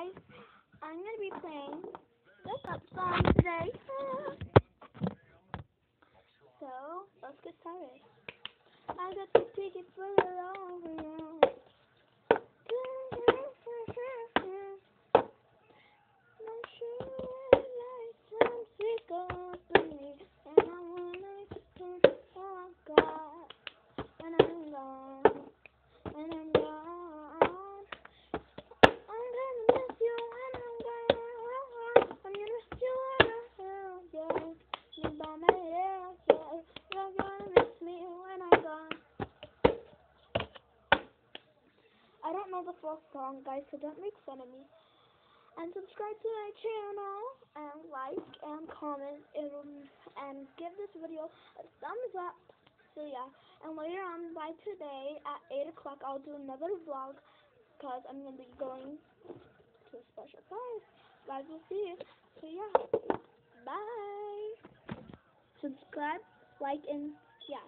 Guys, I'm gonna be playing the cup song today. So let's get started. I got the tickets for the long run. Not sure what lifetime sick of me, and I wanna turn oh God, when I'm gone, when I'm gone. I'm gonna miss you when I'm gone. I'm gonna miss you when I'm gone. Yeah, you by my hair, yeah. You're gonna miss me when I'm gone. I don't know the full song, guys, so don't make fun of me. And subscribe to my channel, and like, and comment, and, and give this video a thumbs up. So yeah, and later on by today at 8 o'clock, I'll do another vlog because I'm going to be going to a special place. Guys will see you. So yeah, bye. Subscribe, like, and yeah.